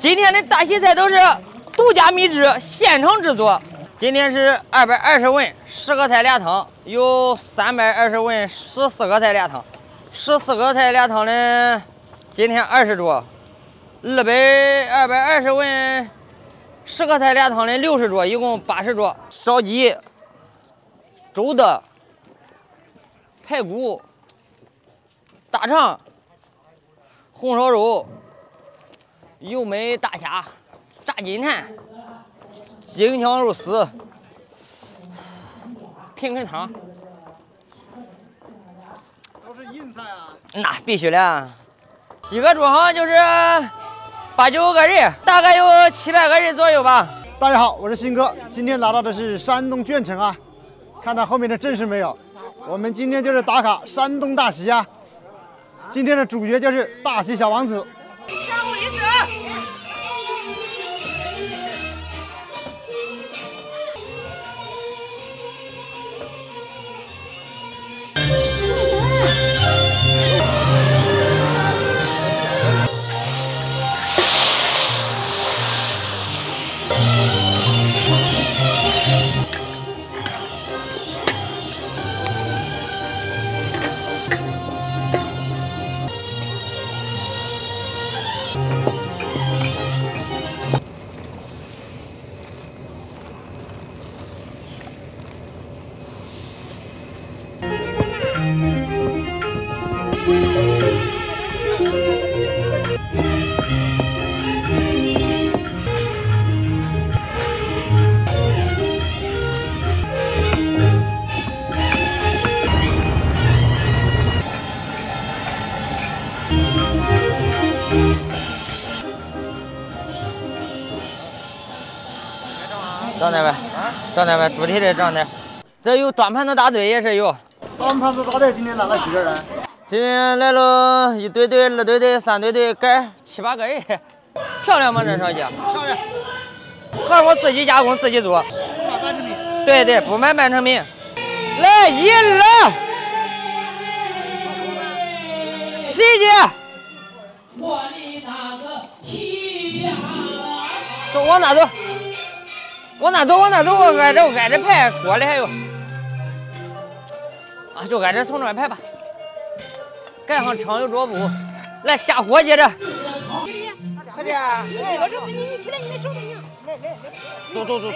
今天的大洗菜都是独家秘制，现场制作。今天是二百二十文，十个菜俩汤，有三百二十文，十四个菜俩汤，十四个菜俩汤的，今天二十桌，二百二百二十文，十个菜俩汤的六十桌，一共八十桌。烧鸡、肘子、排骨、大肠、红烧肉。油焖大虾、炸金蝉、京腔肉丝、平根汤，都是硬菜啊！那必须的。一个桌上就是八九个人，大概有七百个人左右吧。大家好，我是鑫哥，今天来到的是山东卷城啊，看到后面的阵势没有？我们今天就是打卡山东大席啊。今天的主角就是大席小王子。住。整点呗，整点呗，主题的整点。这有端盘子大队也是有。端盘子大队今天来了几个人？今天来了一堆堆、二堆堆、三堆堆，干七八个人。漂亮吗？这烧鸡？漂亮。还是我自己加工自己做。不买半成品。对对，不买半成品。来一二，十几。走，往哪走？往那走？往那走？我挨着挨着排，锅里还有。啊，就挨着从这边排吧。盖上撑油桌布，来下锅接着。快点！哎，我说你你起来，你的手都行。来来来，走走走。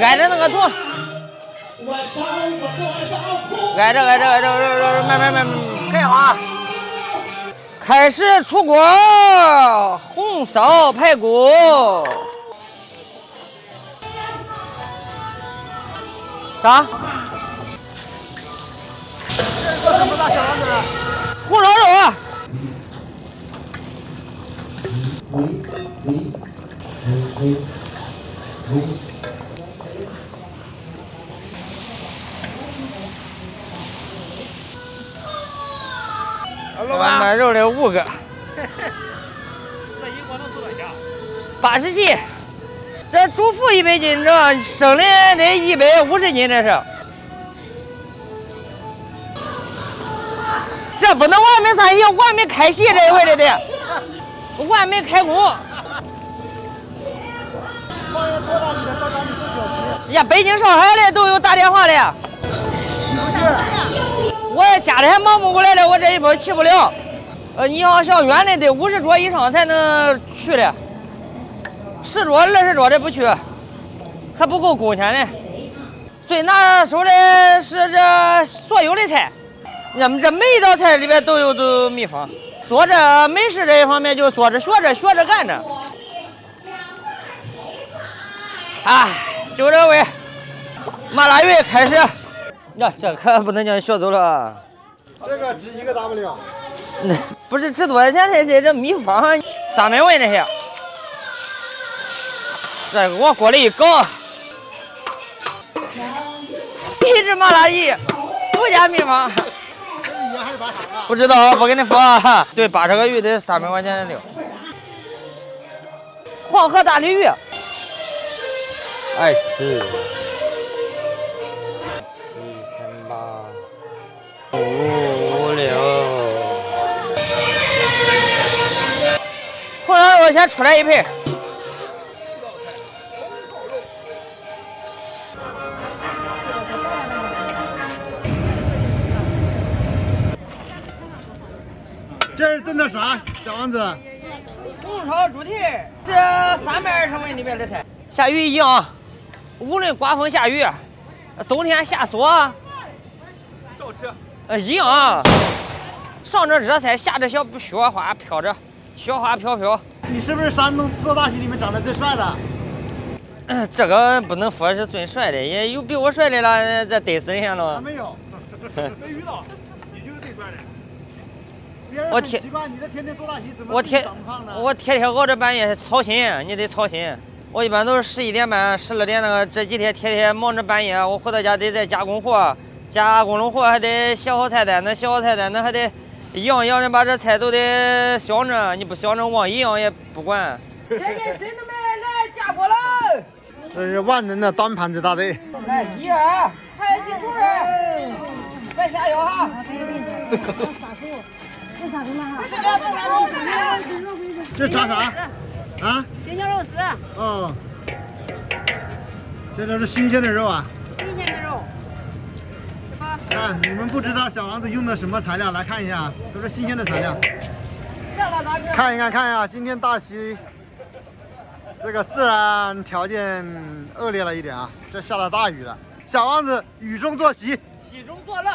挨着那个桶。挨着挨着挨着，慢慢慢慢。开好。开始出锅，红烧排骨。啥？这么大小王子？红烧肉啊！买肉的五个。这一锅能做多少？八十斤。这主妇一百斤，这生的得一百五十斤，这是。这不能完美三喜，完美开席这一回的得，完美开工。呀，北京、上海的都有打电话的。我家里还忙不过来了，我这一波去不了。呃，你要像远的得五十桌以上才能去的，十桌、二十桌的不去，还不够工钱呢。最拿手的是这所有的菜，我们这每一道菜里边都有都有秘方。做这美食这一方面，就做着学着学着干着。哎，就这味，麻辣鱼开始。呀，这可不能叫你学走了。这个值一个 W。那不是吃多少钱那些，这秘方三百文那些。这个往锅里一搞，秘制麻辣鱼，独家秘方。不知道，不跟你说啊。对，八十个鱼得三百块钱的料。黄河大鲤鱼，二十。七三八五先出来一盆。这是炖的啥，小王子？红烧猪蹄，这三百二十文里面的菜。下雨一样，无论刮风下雨，冬天下锁，照吃。呃硬。上着热菜，下着小雪花飘着，雪花飘飘。你是不是山东做大席里面长得最帅的？这个不能说是最帅的，也有比我帅的了，这得死人了。没有，没遇到，你就是最帅的。我天，我天，我天天熬着半夜操心，你得操心。我一般都是十一点半、十二点那个，这几天天天忙着半夜，我回到家得再加工活，加工了活还得写好菜单，那写好菜单那还得样一样的把这菜都得想着，你不想着忘一样也不管。先进孙子们来加锅了，这是万能的端盘子大队。来一二，还有几主任，再下药哈。这炸啥？啊？京酱肉丝。哦。这都是新鲜的肉啊。看，你们不知道小王子用的什么材料？来看一下，都是新鲜的材料。看一看，看一下，今天大溪这个自然条件恶劣了一点啊，这下了大雨了。小王子雨中作席，喜中作乐。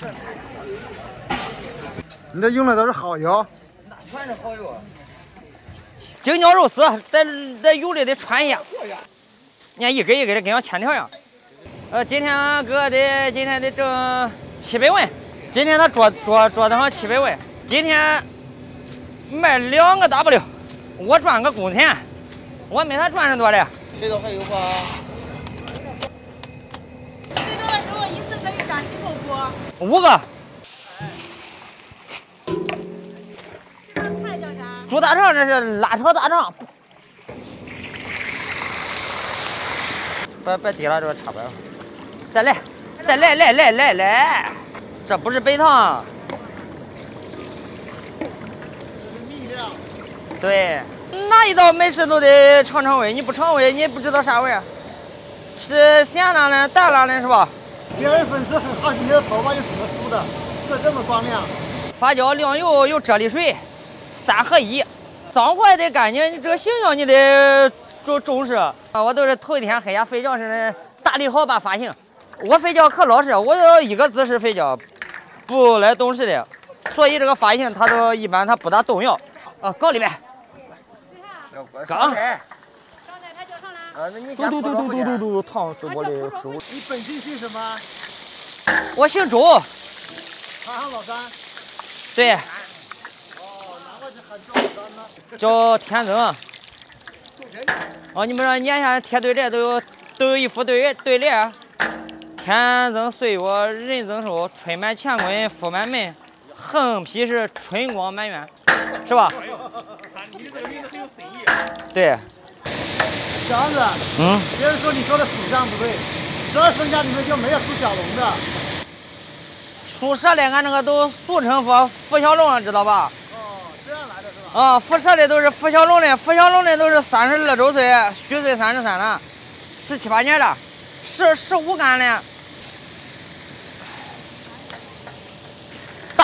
你这用的都是好油，那全是好油啊。京酱肉丝，在在油里得穿一下。你看一根一根的，跟像铅条一样。呃，今天哥得今天得挣七百文，今天他桌桌桌子上七百文，今天卖两个 W，我赚个工钱，我没他赚的多嘞。这都还有吧？最多的时候一次可以赚几口锅？五个。菜叫啥猪大肠这是辣炒大肠，别别滴了，这个差不了。再来，再来，来来来来，这不是白糖。对，哪一道美食都得尝尝味，你不尝味，你也不知道啥味儿。是咸辣的，淡辣的，是吧？别人粉丝很好奇你的头发有什么梳的，梳的这么光亮。发胶、亮油有啫喱水。三合一，脏活也得干净，你这个形象你得重重视啊。我都是头一天黑下睡觉时打理好把发型。我睡觉可老实，我要一个姿势睡觉，不来动势的，所以这个发型他都一般他不大动摇。啊，搞里边。刚。啊，那你嘟嘟嘟嘟嘟嘟嘟，烫死我的手。你本姓姓什么？我姓周。长沙老三。对。叫天增。哦，你们说年下贴对联都有都有一副对对联：天增岁月人增寿，春满乾坤福满门，横批是春光满园，是吧？对。小王子，嗯，别人说你说的属相不对，十二生肖里面就没有属小龙的。属蛇的，俺这个都俗称说福小龙，知道吧？啊，辐射的都是付小龙的，付小龙的都是三十二周岁，虚岁三十三了，十七八年了，十十五干的。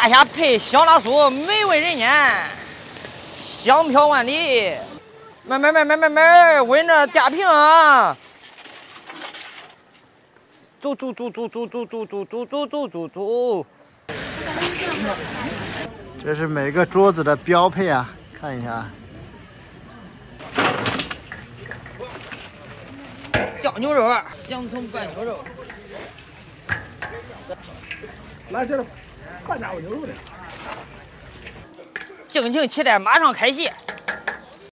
大虾配香辣酥，美味人间，香飘万里。慢慢慢慢慢慢，闻着电瓶啊！走走走走走走走走走走走走走。这是每个桌子的标配啊，看一下。酱牛肉，香葱拌牛肉。来，这个大家伙牛肉的。敬请期待，马上开戏。